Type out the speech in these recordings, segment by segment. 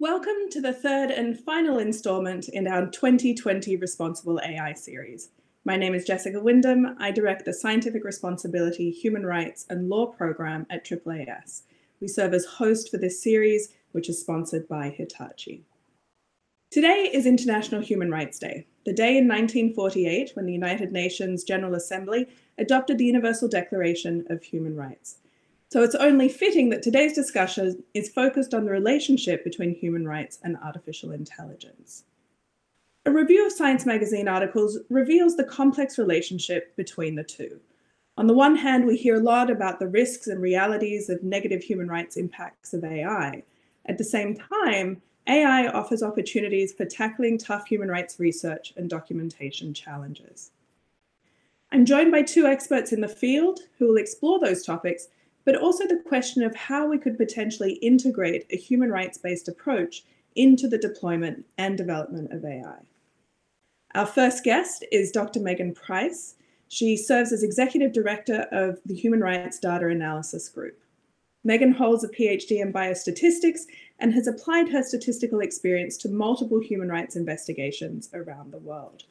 Welcome to the third and final installment in our 2020 Responsible AI series. My name is Jessica Wyndham. I direct the Scientific Responsibility, Human Rights and Law program at AAAS. We serve as host for this series, which is sponsored by Hitachi. Today is International Human Rights Day, the day in 1948 when the United Nations General Assembly adopted the Universal Declaration of Human Rights. So it's only fitting that today's discussion is focused on the relationship between human rights and artificial intelligence. A review of Science magazine articles reveals the complex relationship between the two. On the one hand, we hear a lot about the risks and realities of negative human rights impacts of AI. At the same time, AI offers opportunities for tackling tough human rights research and documentation challenges. I'm joined by two experts in the field who will explore those topics but also the question of how we could potentially integrate a human rights-based approach into the deployment and development of AI. Our first guest is Dr. Megan Price. She serves as Executive Director of the Human Rights Data Analysis Group. Megan holds a PhD in biostatistics and has applied her statistical experience to multiple human rights investigations around the world.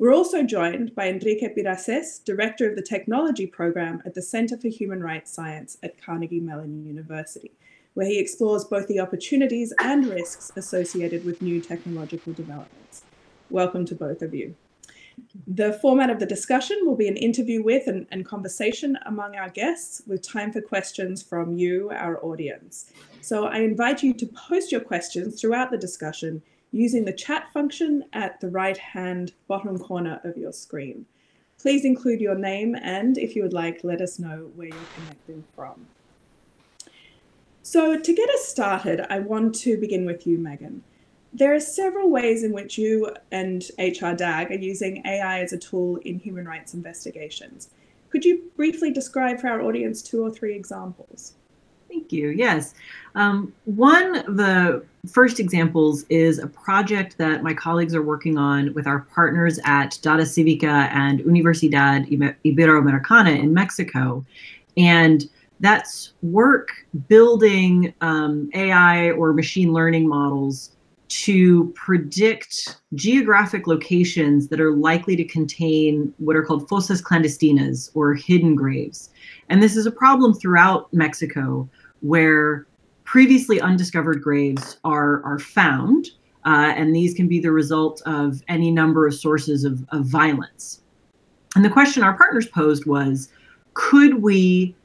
We're also joined by Enrique Piracés, Director of the Technology Program at the Center for Human Rights Science at Carnegie Mellon University, where he explores both the opportunities and risks associated with new technological developments. Welcome to both of you. The format of the discussion will be an interview with and, and, conversation among our guests with time for questions from you, our audience. So I invite you to post your questions throughout the discussion using the chat function at the right-hand bottom corner of your screen. Please include your name and, if you would like, let us know where you're connecting from. So to get us started, I want to begin with you, Megan. There are several ways in which you and HRDAG are using AI as a tool in human rights investigations. Could you briefly describe for our audience two or three examples? Thank you. Yes. Um, one of the first examples is a project that my colleagues are working on with our partners at Data Civica and Universidad Iberoamericana in Mexico. And that's work building um, AI or machine learning models to predict geographic locations that are likely to contain what are called fosas clandestinas or hidden graves. And this is a problem throughout Mexico where previously undiscovered graves are, are found, uh, and these can be the result of any number of sources of, of violence. And the question our partners posed was, could we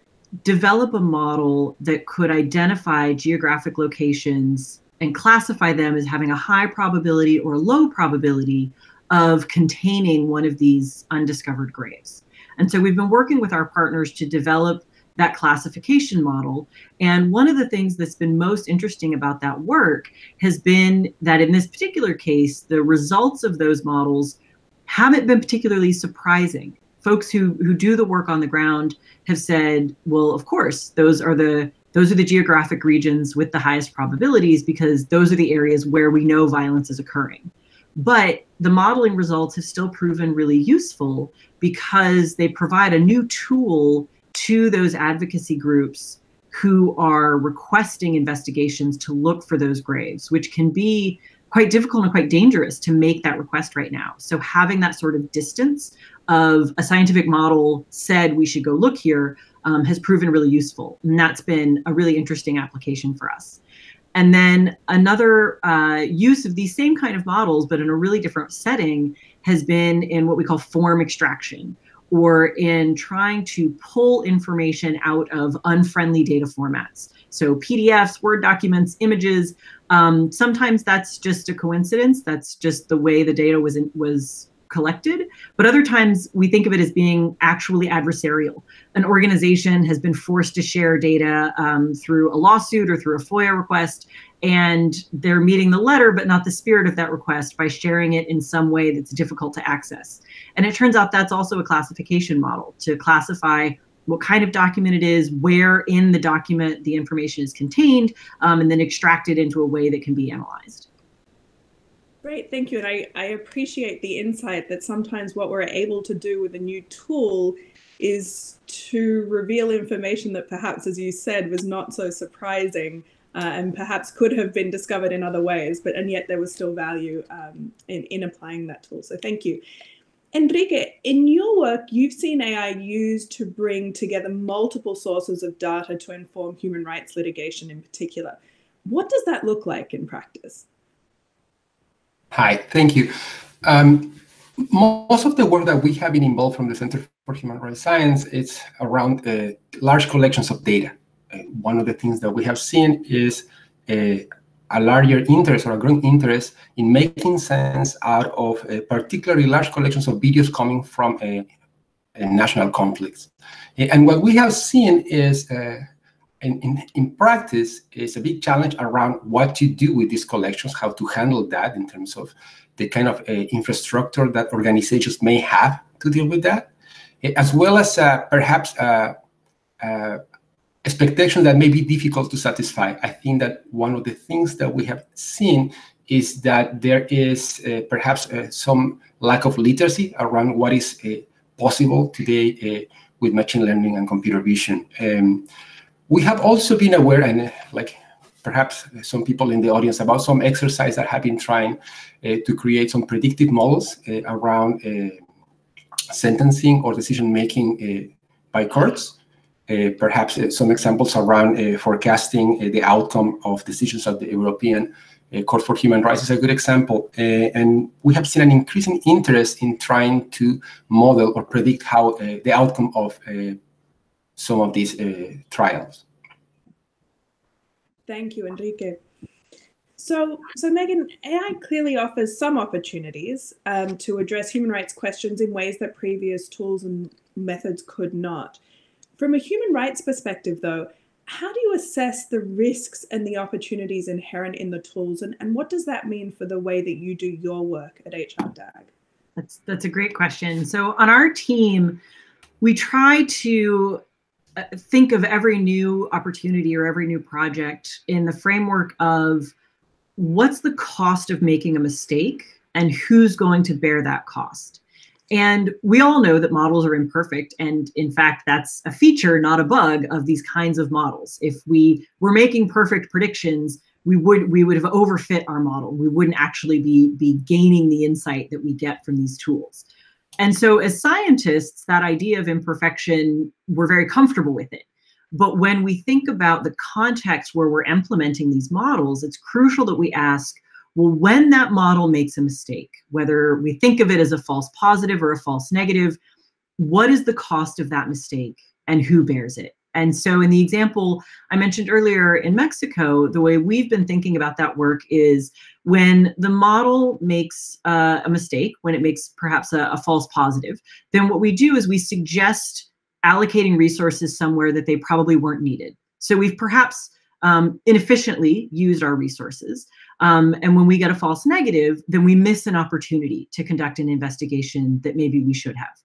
develop a model that could identify geographic locations and classify them as having a high probability or low probability of containing one of these undiscovered graves. And so we've been working with our partners to develop that classification model. And one of the things that's been most interesting about that work has been that in this particular case, the results of those models haven't been particularly surprising. Folks who, who do the work on the ground have said, well, of course, those are the those are the geographic regions with the highest probabilities because those are the areas where we know violence is occurring. But the modeling results have still proven really useful because they provide a new tool to those advocacy groups who are requesting investigations to look for those graves, which can be quite difficult and quite dangerous to make that request right now. So having that sort of distance of a scientific model said we should go look here um, has proven really useful. And that's been a really interesting application for us. And then another uh, use of these same kind of models, but in a really different setting, has been in what we call form extraction, or in trying to pull information out of unfriendly data formats. So PDFs, Word documents, images. Um, sometimes that's just a coincidence. That's just the way the data was in, was collected. But other times we think of it as being actually adversarial. An organization has been forced to share data um, through a lawsuit or through a FOIA request, and they're meeting the letter but not the spirit of that request by sharing it in some way that's difficult to access. And it turns out that's also a classification model to classify what kind of document it is, where in the document the information is contained, um, and then extract it into a way that can be analyzed. Great, thank you. And I, I appreciate the insight that sometimes what we're able to do with a new tool is to reveal information that perhaps, as you said, was not so surprising uh, and perhaps could have been discovered in other ways, but and yet there was still value um, in, in applying that tool. So thank you. Enrique, in your work, you've seen AI used to bring together multiple sources of data to inform human rights litigation in particular. What does that look like in practice? Hi, thank you. Um, most of the work that we have been involved from the Center for Human Rights Science is around uh, large collections of data. Uh, one of the things that we have seen is a, a, larger interest or a growing interest in making sense out of uh, particularly large collections of videos coming from a, a national conflicts. And what we have seen is uh, in, in, in, practice it's a big challenge around what to do with these collections, how to handle that in terms of the kind of uh, infrastructure that organizations may have to deal with that, as well as uh, perhaps uh, uh, expectations that may be difficult to satisfy. I think that one of the things that we have seen is that there is uh, perhaps some lack of literacy around what is possible today with machine learning and computer vision. Um, we have also been aware, and like perhaps some people in the audience about some exercise that have been trying uh, to create some predictive models uh, around uh, sentencing or decision making uh, by courts. Uh, perhaps uh, some examples around forecasting the outcome of decisions of the European Court for Human Rights is a good example. and we have seen an increasing interest in trying to model or predict how the outcome of some of these trials. Thank you, Enrique. So, so Megan, AI clearly offers some opportunities um, to address human rights questions in ways that previous tools and methods could not. From a human rights perspective, though, how do you assess the risks and the opportunities inherent in the tools, and, and what does that mean for the way that you do your work at HRDAG? That's that's a great question. So on our team, we try to uh, think of every new opportunity or every new project in the framework of what's the cost of making a mistake and who's going to bear that cost. And we all know that models are imperfect. And in fact, that's a feature, not a bug, of these kinds of models. If we were making perfect predictions, we would we would have overfit our model. We wouldn't actually be, be gaining the insight that we get from these tools. And so, as scientists, that idea of imperfection, we're very comfortable with it. But when we think about the context where we're implementing these models, it's crucial that we ask well, when that model makes a mistake, whether we think of it as a false positive or a false negative, what is the cost of that mistake and who bears it? And so, in the example I mentioned earlier in Mexico, the way we've been thinking about that work is when the model makes uh, a mistake, when it makes perhaps a, a false positive, then what we do is we suggest allocating resources somewhere that they probably weren't needed. So, we've perhaps um, inefficiently used our resources. Um, and when we get a false negative, then we miss an opportunity to conduct an investigation that maybe we should have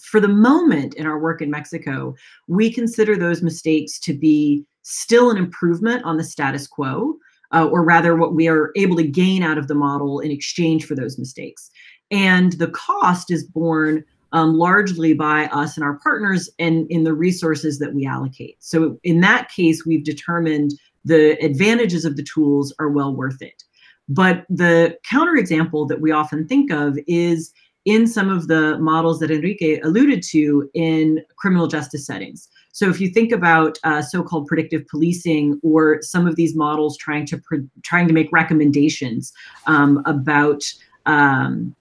for the moment in our work in Mexico, we consider those mistakes to be still an improvement on the status quo, uh, or rather, what we are able to gain out of the model in exchange for those mistakes. And the cost is borne um, largely by us and our partners and in the resources that we allocate. So, in that case, we've determined the advantages of the tools are well worth it. But the counterexample that we often think of is in some of the models that Enrique alluded to in criminal justice settings. So if you think about uh, so-called predictive policing or some of these models trying to trying to make recommendations um, about um,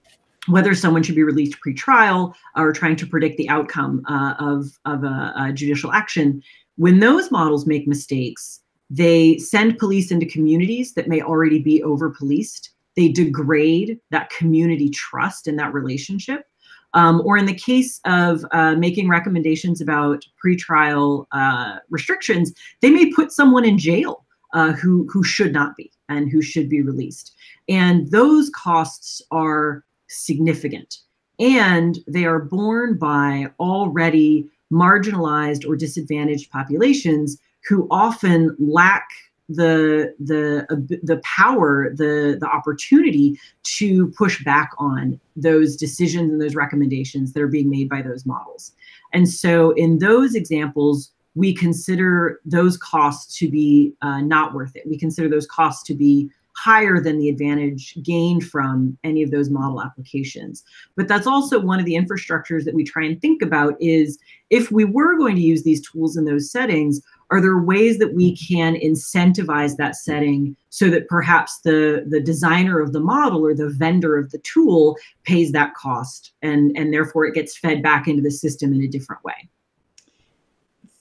whether someone should be released pre-trial or trying to predict the outcome uh, of, of a, a judicial action, when those models make mistakes, they send police into communities that may already be over-policed they degrade that community trust in that relationship. Um, or in the case of uh, making recommendations about pretrial uh, restrictions, they may put someone in jail uh, who who should not be and who should be released. And those costs are significant, and they are borne by already marginalized or disadvantaged populations who often lack the the the power the the opportunity to push back on those decisions and those recommendations that are being made by those models and so in those examples we consider those costs to be uh, not worth it. We consider those costs to be higher than the advantage gained from any of those model applications. But that's also one of the infrastructures that we try and think about is if we were going to use these tools in those settings, are there ways that we can incentivize that setting so that perhaps the, the designer of the model or the vendor of the tool pays that cost and, and therefore it gets fed back into the system in a different way?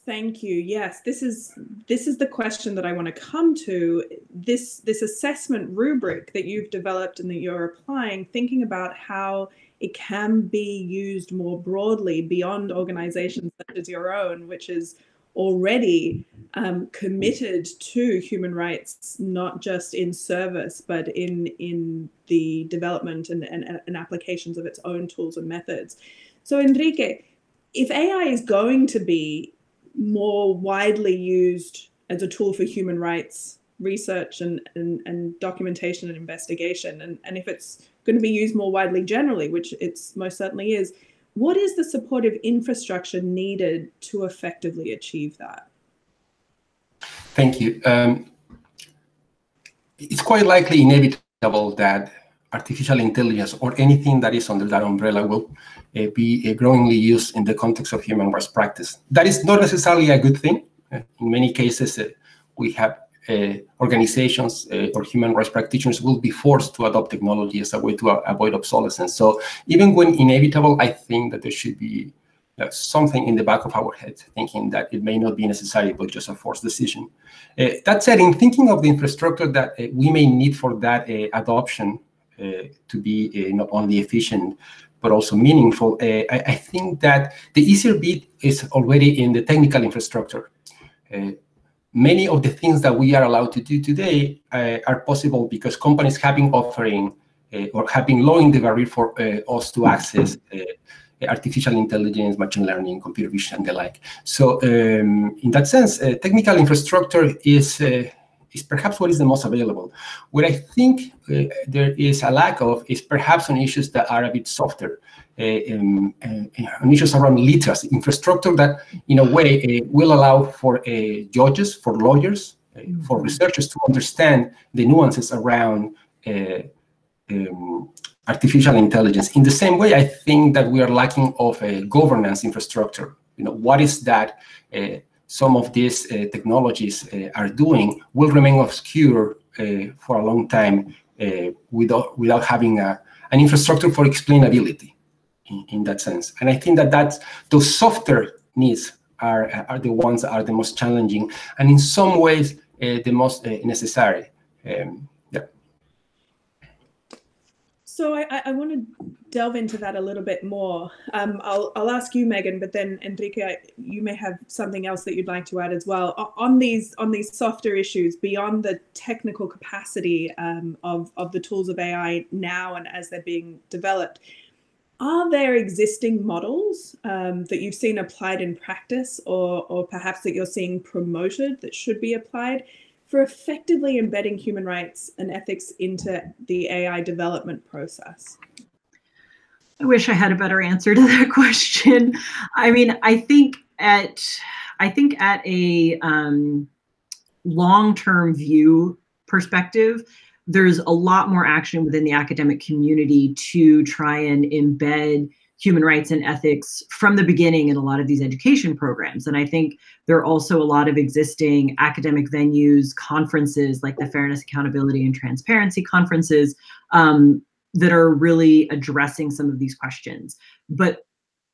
Thank you. Yes, this is this is the question that I want to come to. This this assessment rubric that you've developed and that you're applying, thinking about how it can be used more broadly beyond organizations such as your own, which is already um, committed to human rights, not just in service, but in in the development and, and, and applications of its own tools and methods. So Enrique, if AI is going to be more widely used as a tool for human rights research and, and, and documentation and investigation. And, and if it's going to be used more widely generally, which it's most certainly is, what is the supportive infrastructure needed to effectively achieve that? Thank you. Um, it's quite likely inevitable that artificial intelligence or anything that is under that umbrella will be uh, growingly used in the context of human rights practice. That is not necessarily a good thing. Uh, in many cases, uh, we have uh, organizations uh, or human rights practitioners will be forced to adopt technology as a way to avoid obsolescence. So even when inevitable, I think that there should be something in the back of our head thinking that it may not be necessary, but just a forced decision. that said, in thinking of the infrastructure that we may need for that adoption uh, to be uh, not only efficient but also meaningful. Uh, I, I, think that the easier bit is already in the technical infrastructure. many of the things that we are allowed to do today are possible because companies have been offering or have been lowering the barrier for us to access artificial intelligence, machine learning, computer vision, and the like. So um, in that sense, uh, technical infrastructure is uh, is perhaps what is the most available. What I think uh, there is a lack of is perhaps on issues that are a bit softer, uh, um, uh, on issues around literacy, infrastructure that in a way uh, will allow for uh, judges, for lawyers, uh, for mm-hmm. researchers to understand the nuances around um, artificial intelligence. In the same way, I think that we are lacking of a governance infrastructure. You know, what is that? Some of these uh, technologies uh, are doing will remain obscure uh, for a long time without, without having a, an infrastructure for explainability in, in that sense. And I think that that's, those softer needs are, are the ones that are the most challenging and in some ways the most necessary. Um, so I, I want to delve into that a little bit more. Um, I'll, I'll ask you, Megan, but then Enrique, you may have something else that you'd like to add as well on these on these softer issues beyond the technical capacity um, of of the tools of AI now and as they're being developed. Are there existing models um, that you've seen applied in practice, or or perhaps that you're seeing promoted that should be applied? For effectively embedding human rights and ethics into the AI development process? I wish I had a better answer to that question. I mean, I think at I think at a um, long-term view perspective, there's a lot more action within the academic community to try and embed human rights and ethics from the beginning in a lot of these education programs. And I think there are also a lot of existing academic venues, conferences like the Fairness, Accountability, and Transparency conferences um, that are really addressing some of these questions. But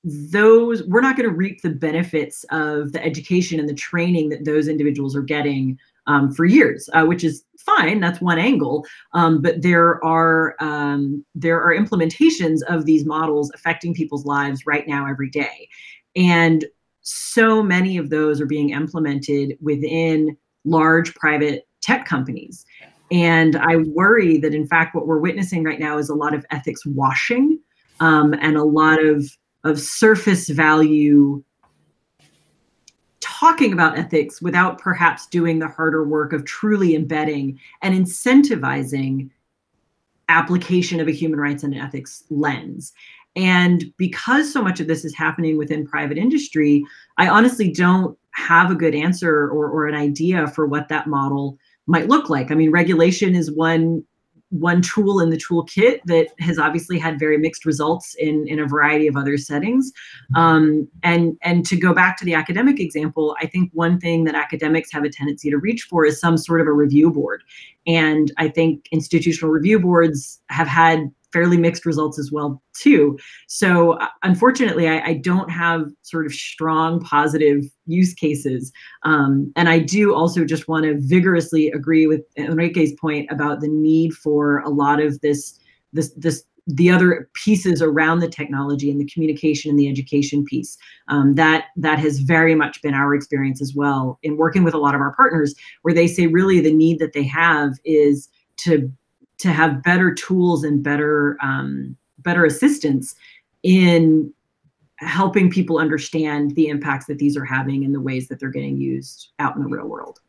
those we're not going to reap the benefits of the education and the training that those individuals are getting um, for years, uh, which is fine. That's one angle. Um, but there are um, there are implementations of these models affecting people's lives right now, every day, and so many of those are being implemented within large private tech companies. And I worry that, in fact, what we're witnessing right now is a lot of ethics washing um, and a lot of of surface value talking about ethics without perhaps doing the harder work of truly embedding and incentivizing application of a human rights and ethics lens. And because so much of this is happening within private industry, I honestly don't have a good answer or, or an idea for what that model might look like. I mean, regulation is one one tool in the toolkit that has obviously had very mixed results in in a variety of other settings. Um, and and to go back to the academic example i think one thing that academics have a tendency to reach for is some sort of a review board. And i think institutional review boards have had fairly mixed results as well too. So uh, unfortunately, I, I, don't have sort of strong positive use cases. Um, and I do also just want to vigorously agree with Enrique's point about the need for a lot of this this this the other pieces around the technology and the communication and the education piece um, that that has very much been our experience as well in working with a lot of our partners where they say really the need that they have is to to have better tools and better um, better assistance in helping people understand the impacts that these are having and the ways that they're getting used out in the real world.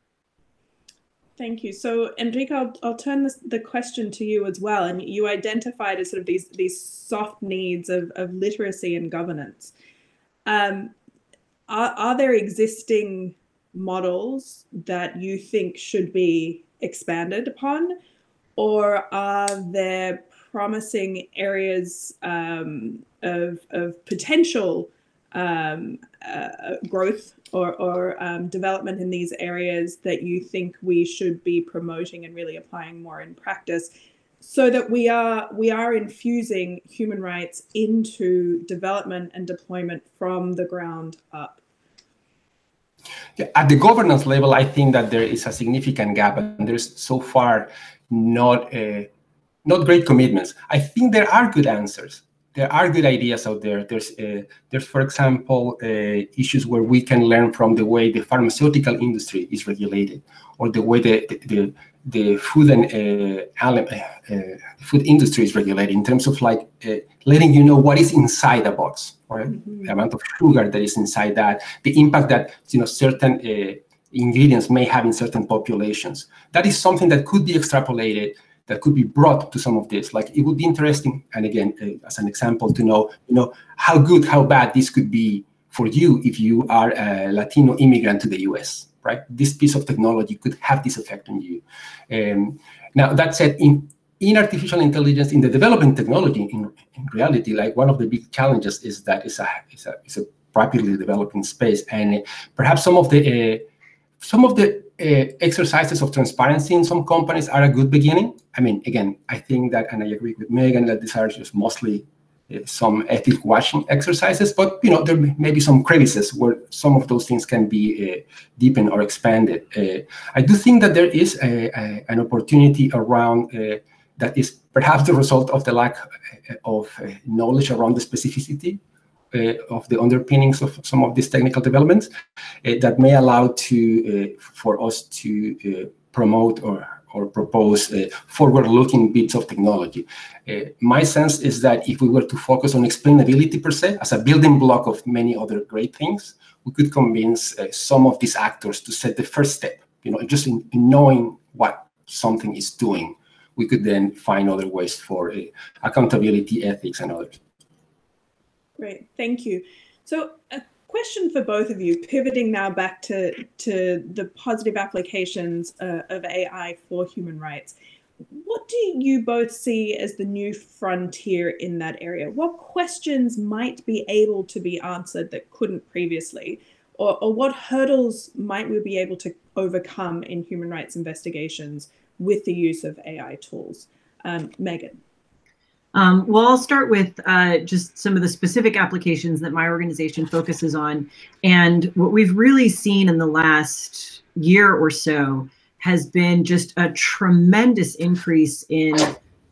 Thank you. So, Enrique, I'll, I'll turn this, the question to you as well. And you identified as sort of these these soft needs of, of literacy and governance. Um, are, are there existing models that you think should be expanded upon? Or are there promising areas um, of, of potential um, uh, growth or, or um, development in these areas that you think we should be promoting and really applying more in practice so that we are we are infusing human rights into development and deployment from the ground up at the governance level i think that there is a significant gap and there's so far not uh, not great commitments. I think there are good answers. There are good ideas out there. There's uh, there's for example uh, issues where we can learn from the way the pharmaceutical industry is regulated, or the way the the, the, food and uh, uh, food industry is regulated in terms of like uh, letting you know what is inside the box, right? Mm-hmm. The amount of sugar that is inside that, the impact that you know certain ingredients may have in certain populations. That is something that could be extrapolated, that could be brought to some of this. Like it would be interesting, and again, uh, as an example, to know, you know, how good, how bad this could be for you if you are a Latino immigrant to the U.S. Right? This piece of technology could have this effect on you. Um, now, that said, in in artificial intelligence, in the developing technology, in, in reality, like one of the big challenges is that it's a it's a, it's a rapidly developing space, and perhaps some of the uh, some of the uh, exercises of transparency in some companies are a good beginning. I mean, again, I think that, and I agree with Megan that these are just mostly uh, some ethic washing exercises, but you know, there may be some crevices where some of those things can be uh, deepened or expanded. Uh, I do think that there is a, a, an opportunity around uh, that is perhaps the result of the lack uh, of knowledge around the specificity uh, of the underpinnings of some of these technical developments uh, that may allow to uh, for us to promote or or propose uh, forward-looking bits of technology. Uh, my sense is that if we were to focus on explainability per se as a building block of many other great things, we could convince uh, some of these actors to set the first step. You know, just in, in, knowing what something is doing, we could then find other ways for accountability, ethics, and others. Great, thank you. So a question for both of you, pivoting now back to, to the positive applications uh, of AI for human rights. What do you both see as the new frontier in that area? What questions might be able to be answered that couldn't previously? Or, or what hurdles might we be able to overcome in human rights investigations with the use of AI tools? Um, Megan. Um, well, I'll start with uh, just some of the specific applications that my organization focuses on. And what we've really seen in the last year or so has been just a tremendous increase in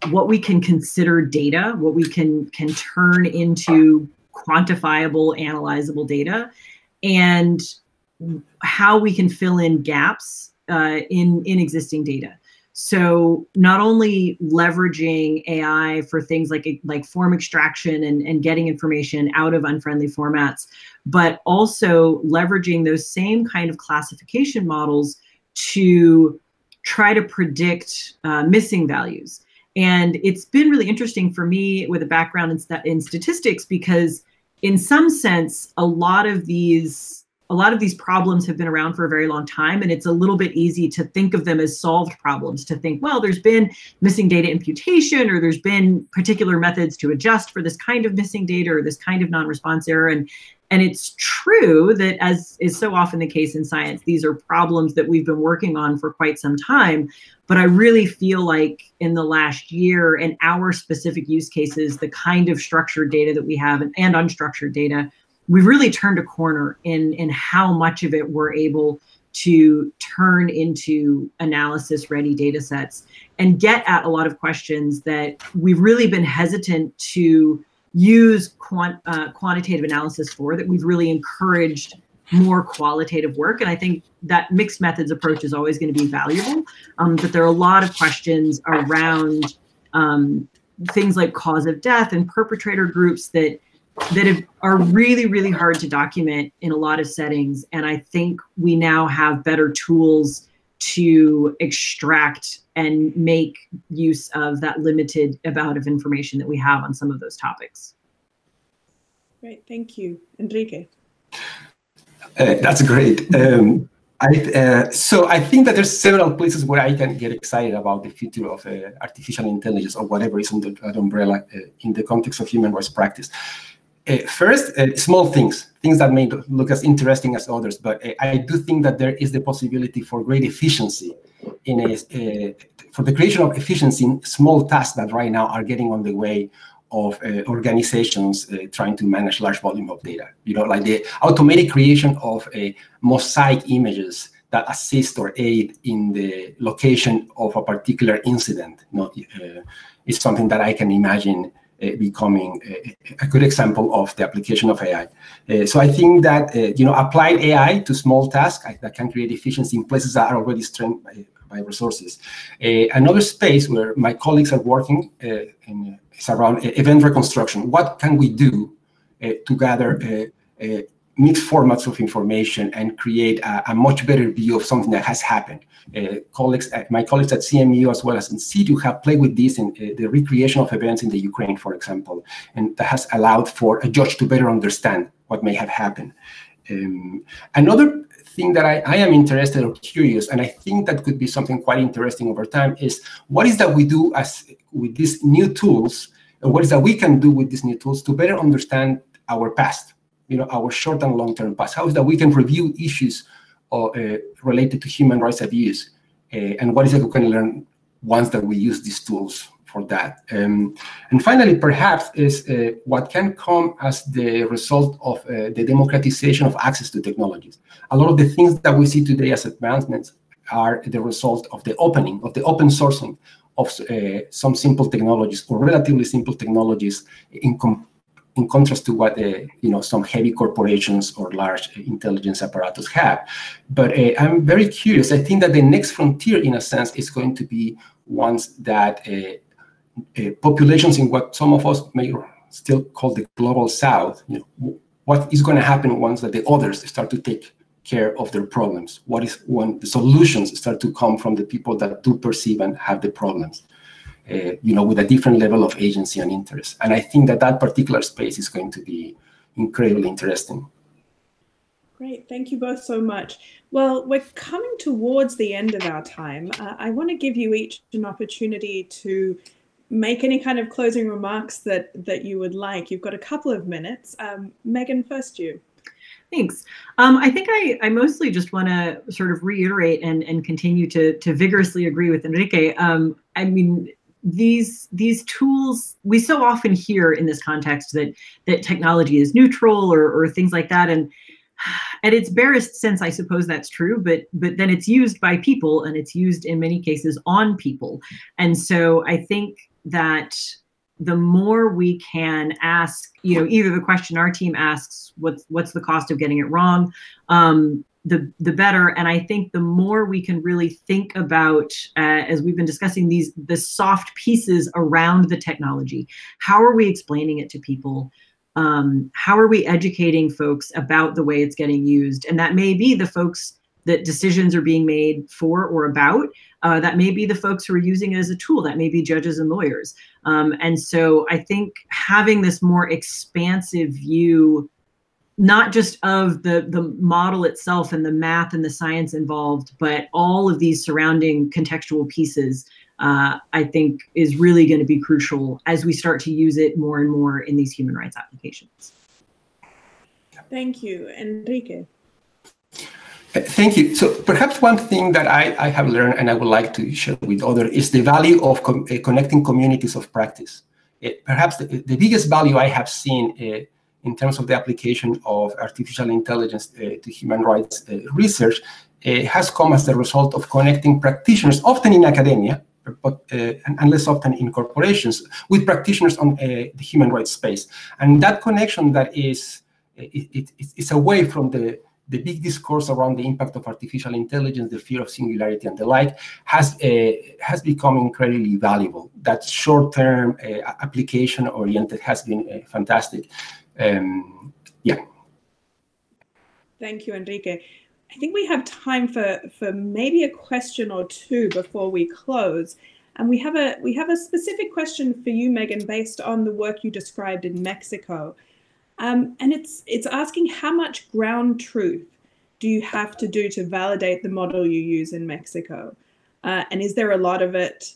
what we can consider data, what we can can turn into quantifiable, analyzable data, and how we can fill in gaps uh, in in existing data. So not only leveraging AI for things like like form extraction and, and getting information out of unfriendly formats, but also leveraging those same kind of classification models to try to predict uh, missing values. And it's been really interesting for me with a background in, st in statistics because in some sense, a lot of these a lot of these problems have been around for a very long time and it's a little bit easy to think of them as solved problems to think well there's been missing data imputation or there's been particular methods to adjust for this kind of missing data or this kind of non-response error. And and it's true that as is so often the case in science these are problems that we've been working on for quite some time. But i really feel like in the last year in our specific use cases the kind of structured data that we have and, and unstructured data we've really turned a corner in in how much of it we're able to turn into analysis ready data sets and get at a lot of questions that we've really been hesitant to use quant, uh, quantitative analysis for that we've really encouraged more qualitative work. And i think that mixed methods approach is always going to be valuable um, but there are a lot of questions around um, things like cause of death and perpetrator groups that that have, are really, really hard to document in a lot of settings. And I think we now have better tools to extract and make use of that limited amount of information that we have on some of those topics. Great, thank you. Enrique. Uh, that's great. Um, I, uh, so I think that there's several places where I can get excited about the future of uh, artificial intelligence or whatever is under that umbrella uh, in the context of human rights practice. Uh, first, uh, small things, things that may look as interesting as others, but uh, I do think that there is the possibility for great efficiency in a, uh, for the creation of efficiency in small tasks that right now are getting on the way of uh, organizations uh, trying to manage large volume of data. You know, like the automated creation of a mosaic images that assist or aid in the location of a particular incident. You know, is something that I can imagine uh, Uh, becoming a, a, good example of the application of AI. Uh, so I think that uh, you know applied AI to small tasks that can create efficiency in places that are already strained by, by resources. Uh, another space where my colleagues are working uh, in, is around event reconstruction. What can we do to gather mixed formats of information and create a, a, much better view of something that has happened. Uh, colleagues, my colleagues at CMU as well as in SITU have played with this in uh, the recreation of events in the Ukraine, for example, and that has allowed for a judge to better understand what may have happened. Um, another thing that I, I, am interested or curious, and I think that could be something quite interesting over time, is what is that we do as with these new tools, and what is that we can do with these new tools to better understand our past you know, our short and long-term past. How is that we can review issues related to human rights abuse, uh, and what is it we can learn once that we use these tools for that. Um, and finally, perhaps is uh, what can come as the result of uh, the democratization of access to technologies. A lot of the things that we see today as advancements are the result of the opening, of the open sourcing of uh, some simple technologies or relatively simple technologies in, com in contrast to what you know some heavy corporations or large intelligence apparatus have. But uh, I'm very curious. I think that the next frontier, in a sense, is going to be ones that uh, uh populations in what some of us may still call the global south. You know, what is going to happen once that the others start to take care of their problems? What is when the solutions start to come from the people that do perceive and have the problems? Uh, you know, with a different level of agency and interest. And I think that that particular space is going to be incredibly interesting. Great, thank you both so much. Well, we're coming towards the end of our time. Uh, I want to give you each an opportunity to make any kind of closing remarks that that you would like. You've got a couple of minutes. Um, Megan, first you. Thanks. Um, I think I, I mostly just want to sort of reiterate and, and continue to, to vigorously agree with Enrique. Um, I mean, these these tools we so often hear in this context that that technology is neutral or, or things like that. And at its barest sense i suppose that's true but but then it's used by people and it's used in many cases on people. And so i think that the more we can ask you know either the question our team asks what's what's the cost of getting it wrong um, the the better. And i think the more we can really think about uh, as we've been discussing these the soft pieces around the technology how are we explaining it to people? Um, how are we educating folks about the way it's getting used? And that may be the folks that decisions are being made for or about. Uh, that may be the folks who are using it as a tool. That may be judges and lawyers. Um, and so i think having this more expansive view not just of the the model itself and the math and the science involved, but all of these surrounding contextual pieces. Uh, I think is really going to be crucial as we start to use it more and more in these human rights applications. Thank you, Enrique. Thank you. So perhaps one thing that I, I have learned and I would like to share with others is the value of uh, connecting communities of practice. Uh, perhaps the, the, biggest value I have seen uh, in terms of the application of artificial intelligence uh, to human rights uh, research uh, has come as the result of connecting practitioners, often in academia, but and less often in corporations, with practitioners on the human rights space. And that connection that is it, it, it's away from the the big discourse around the impact of artificial intelligence, the fear of singularity, and the like has uh, has become incredibly valuable. That short-term uh, application oriented has been uh, fantastic. Um, yeah. Thank you, Enrique. I think we have time for for maybe a question or two before we close. And we have a we have a specific question for you, Megan, based on the work you described in Mexico. Um, and it's it's asking how much ground truth do you have to do to validate the model you use in Mexico? Uh, and is there a lot of it?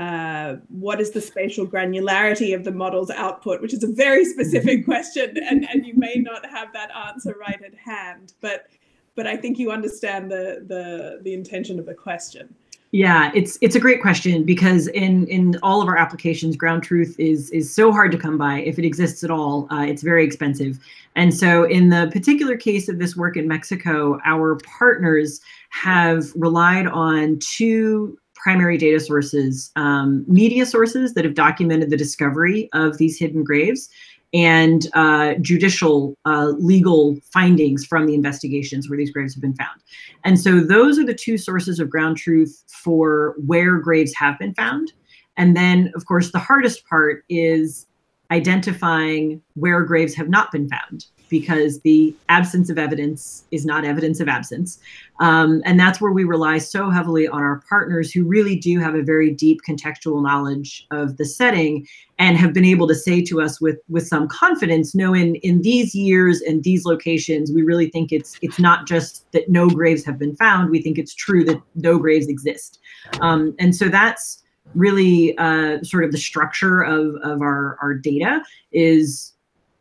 Uh, what is the spatial granularity of the model's output? Which is a very specific question, and, and you may not have that answer right at hand. But but I think you understand the the the intention of the question. Yeah, it's it's a great question because in in all of our applications, ground truth is is so hard to come by. If it exists at all, uh, it's very expensive. And so, in the particular case of this work in Mexico, our partners have relied on two primary data sources, um, media sources that have documented the discovery of these hidden graves, and uh, judicial uh, legal findings from the investigations where these graves have been found. And so those are the two sources of ground truth for where graves have been found. And then, of course, the hardest part is identifying where graves have not been found because the absence of evidence is not evidence of absence. Um, and that's where we rely so heavily on our partners who really do have a very deep contextual knowledge of the setting and have been able to say to us with, with some confidence, no, in, in these years and these locations, we really think it's, it's not just that no graves have been found, we think it's true that no graves exist. Um, and so that's really uh, sort of the structure of, of our, our data is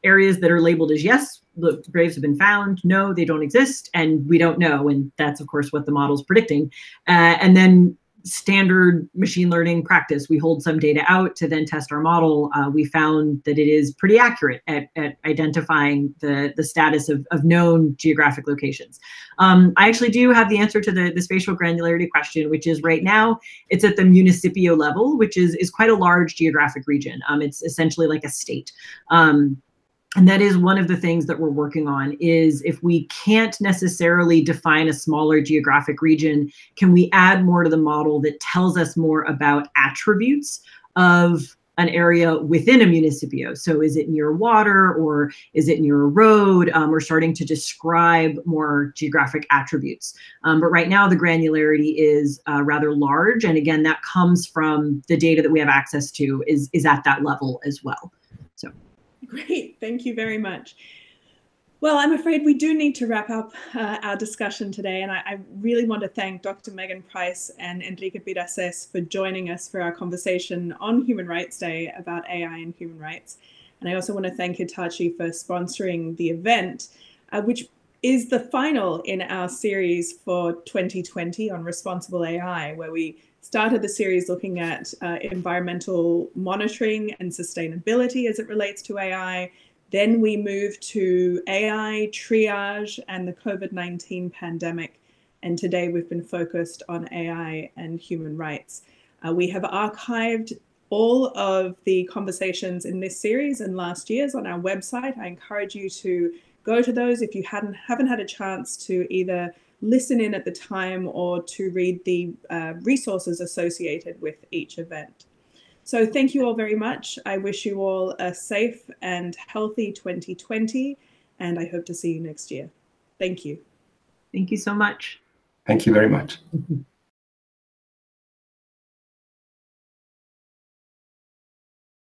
areas that are labeled as yes, the graves have been found, no, they don't exist, and we don't know. And that's, of course, what the model's predicting. Uh, and then standard machine learning practice. We hold some data out to then test our model. Uh, we found that it is pretty accurate at, at identifying the, the status of, of known geographic locations. Um, I actually do have the answer to the, the spatial granularity question, which is right now it's at the municipio level, which is, is quite a large geographic region. Um, it's essentially like a state. Um, and that is one of the things that we're working on is if we can't necessarily define a smaller geographic region can we add more to the model that tells us more about attributes of an area within a municipio. So is it near water or is it near a road? Um, we're starting to describe more geographic attributes. Um, but right now the granularity is uh, rather large. And again, that comes from the data that we have access to is, is at that level as well. So. Great, thank you very much. Well, I'm afraid we do need to wrap up uh, our discussion today, and I, I, really want to thank Dr. Megan Price and Enrique Piracés for joining us for our conversation on Human Rights Day about AI and human rights. And I also want to thank Hitachi for sponsoring the event, uh, which is the final in our series for 2020 on responsible AI, where we started the series looking at uh, environmental monitoring and sustainability as it relates to AI. Then we moved to AI, triage, and the COVID 19 pandemic. And today we've been focused on AI and human rights. Uh, we have archived all of the conversations in this series and last year's on our website. I encourage you to go to those if you hadn't haven't had a chance to either listen in at the time or to read the uh, resources associated with each event. So thank you all very much. I wish you all a safe and healthy 2020, and I hope to see you next year. Thank you. Thank you so much. Thank you very much.